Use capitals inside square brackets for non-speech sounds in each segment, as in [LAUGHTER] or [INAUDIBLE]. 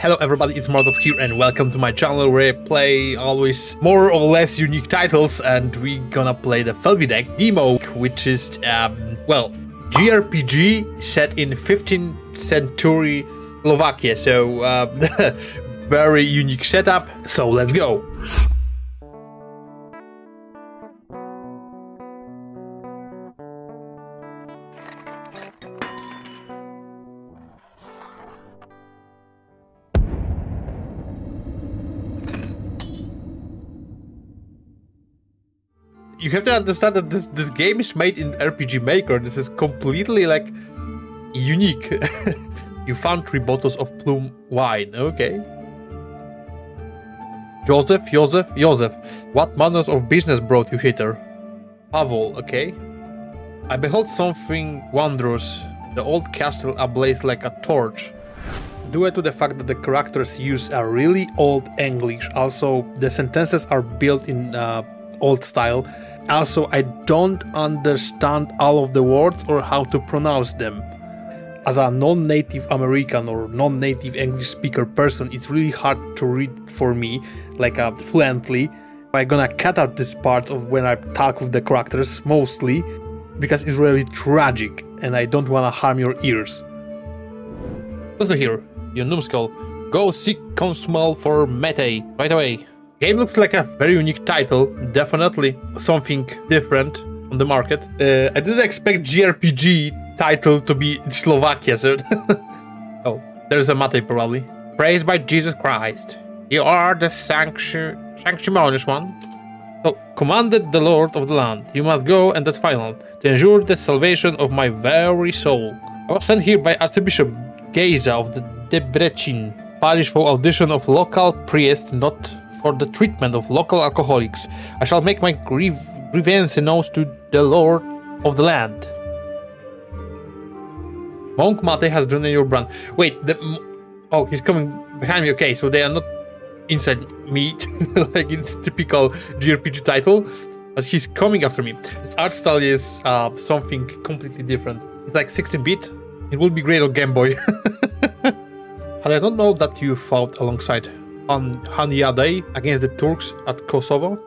Hello everybody, it's Mardax here and welcome to my channel where I play always more or less unique titles and we gonna play the Felvidek demo, which is, um, well, JRPG set in 15th century Slovakia, so uh, [LAUGHS] very unique setup, so let's go! You have to understand that this this game is made in RPG Maker. This is completely like unique. [LAUGHS] you found three bottles of plume wine. Okay. Joseph, Joseph, Joseph. What manners of business brought you hither? Pavel, okay. I behold something wondrous. The old castle ablaze like a torch. Due to the fact that the characters use a really old English, also the sentences are built in uh, old style, also, I don't understand all of the words or how to pronounce them. As a non native American or non native English speaker person, it's really hard to read for me, like uh, fluently. I'm gonna cut out this part of when I talk with the characters mostly because it's really tragic and I don't wanna harm your ears. Listen here, you numbskull. Go seek Consmal for Mate right away. Game looks like a very unique title, definitely something different on the market. Uh, I didn't expect JRPG title to be Slovakia, so... [LAUGHS] oh, there's a Mate probably. Praised by Jesus Christ. You are the sanctimonious one. So, commanded the Lord of the land, you must go and that's final, to ensure the salvation of my very soul. I was sent here by Archbishop Geza of the Debrecen parish for audition of local priest, not for the treatment of local alcoholics. I shall make my grievance known to the Lord of the land. Monk Mate has joined your brand. Wait, the oh, he's coming behind me. Okay, so they are not inside me, [LAUGHS] like in typical JRPG title, but he's coming after me. His art style is uh, something completely different. It's like 16-bit. It would be great on Game Boy. [LAUGHS] Had I not know that you fought alongside on Hunyadi against the Turks at Kosovo,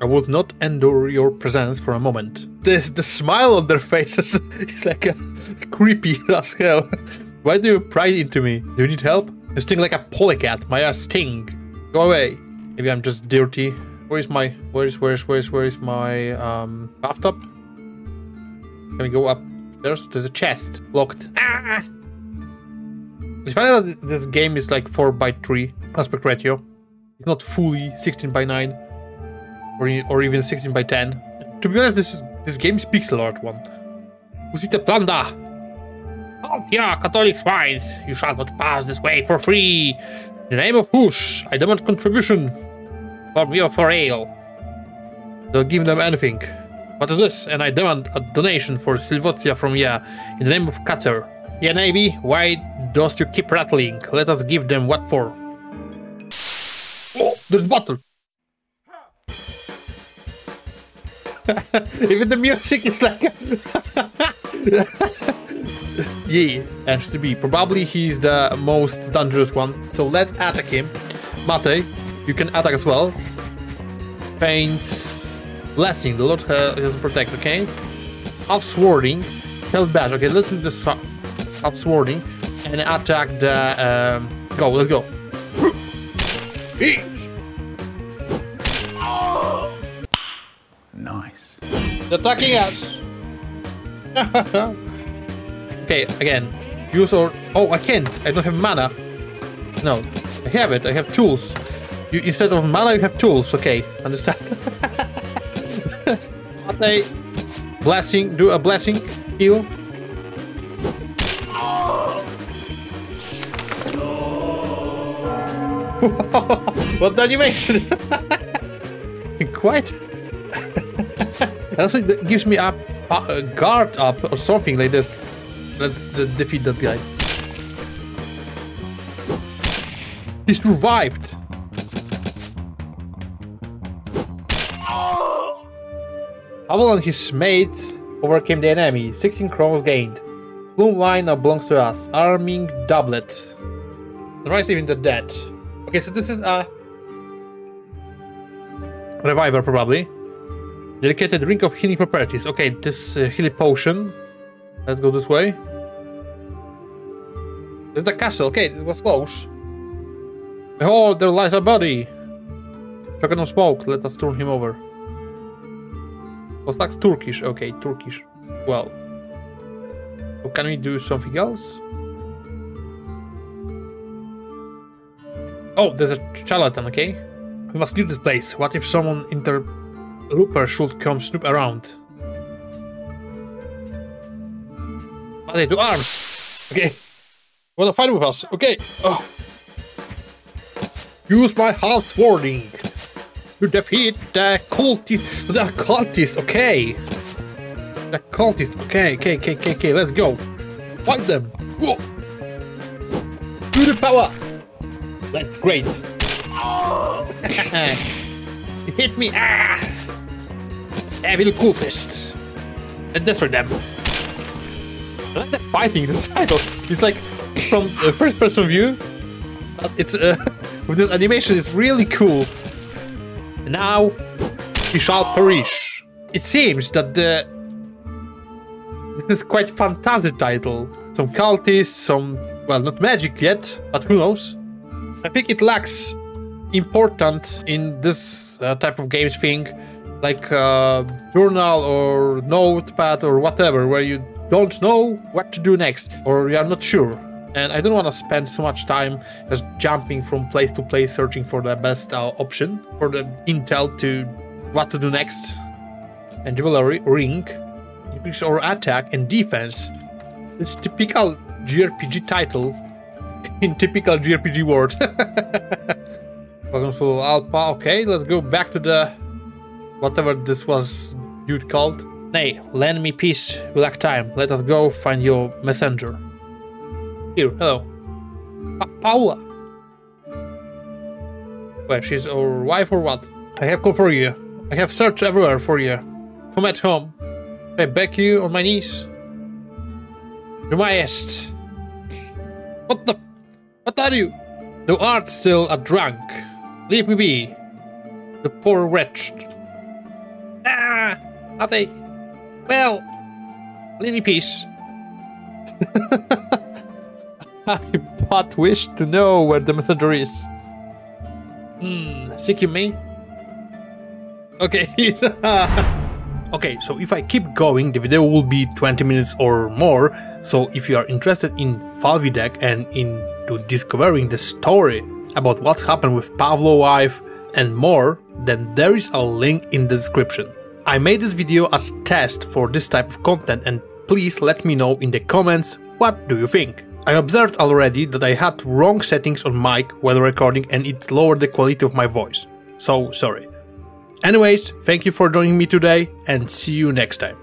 I would not endure your presence for a moment. The, the smile on their faces [LAUGHS] is like a [LAUGHS] creepy as hell. [LAUGHS] Why do you pry into me? Do you need help? You sting like a polycat. My ass sting. Go away. Maybe I'm just dirty. Where is my... Where is... Where is... Where is... Where is my... Um... Bathtub? Can we go up? There's... There's a chest. Locked. Ah! It's funny that this game is like 4 by 3 aspect ratio. It's not fully 16 by 9 or, or even 16 by 10. To be honest, this is, this game is pixel art one. Usite planda! Halt oh, here, Catholic swines! You shall not pass this way for free! In the name of Hus, I demand contribution from you for ale. Don't give them anything. What is this? And I demand a donation for Silvotia from ya in the name of Kater. Yeah, Navy, why does you keep rattling? Let us give them what for. There's bottle. [LAUGHS] Even the music is like... [LAUGHS] yeah, has to be. Probably he's the most dangerous one. So let's attack him. Mate, you can attack as well. Paints... Blessing, the Lord has protect, okay? Half swording. Held back. Okay, let's do the swording and attack the. Um, go, let's go. [GASPS] Nice. attacking us. [LAUGHS] okay, again. Use or oh, I can't. I don't have mana. No, I have it. I have tools. You instead of mana, you have tools. Okay, understand? [LAUGHS] Okay. blessing. Do a blessing heal. what animation! [LAUGHS] Quite. Also, that gives me a, guard up or something like this. Let's defeat that guy. He survived. Pavel and his mates overcame the enemy. 16 crowns gained. Bloom wine now belongs to us. Arming doublet. Rise even the dead. Okay, so this is a reviver probably. Dedicated drink of healing properties. Okay, this uh, healing potion. Let's go this way. There's the castle. Okay, it was close. Behold, there lies a body. Dragon of smoke. Let us turn him over. Was like Turkish. Okay, Turkish. Well. So can we do something else? Oh, there's a charlatan, okay? We must leave this place. What if someone interloper should come snoop around? Ah, what er they do arms? Okay. Wanna fight with us? Okay. Oh. Use my half swording to defeat the cultists. The cultists, okay. The cultists, okay, okay, okay, okay, okay, let's go. Fight them. Whoa. To the power. That's great. [LAUGHS] hit me. Ah. Evil cultists. And destroy them. I like the fighting in this [LAUGHS] title. It's like from the first person view. But it's uh, [LAUGHS] with this animation, it's really cool. And now he shall perish. It seems that the this is quite fantasy title. Some cultists, some well, not magic yet, but who knows? I think it lacks important in this uh, type of games thing, like uh, journal or notepad or whatever, where you don't know what to do next or you are not sure. And I don't want to spend so much time just jumping from place to place searching for the best uh, option for the intel to what to do next. And jewelry ring, increase our attack and defense. This typical JRPG title [LAUGHS] in typical JRPG word. [LAUGHS] Welcome to Alpha. Okay, let's go back to the whatever this was dude called. Nay, lend me peace. We lack time. Let us go find your messenger. Here, hello. Pa Paula. Where, she's our wife or what? I have come for you. I have searched everywhere for you. From at home. I beg you on my knees. Do my est. What the? What are you? Thou art still a drunk. Leave me be. The poor wretch. Ah! they? Well, me peace. [LAUGHS] I but wish to know where the messenger is. Hmm, seeking me? Okay, [LAUGHS] Okay, so if I keep going, the video will be 20 minutes or more. So if you are interested in Felvidek and into discovering the story about what's happened with Pavlo wife and more, then there is a link in the description. I made this video as test for this type of content and please let me know in the comments what do you think. I observed already that I had wrong settings on mic while recording and it lowered the quality of my voice. So sorry. Anyways, thank you for joining me today and see you next time.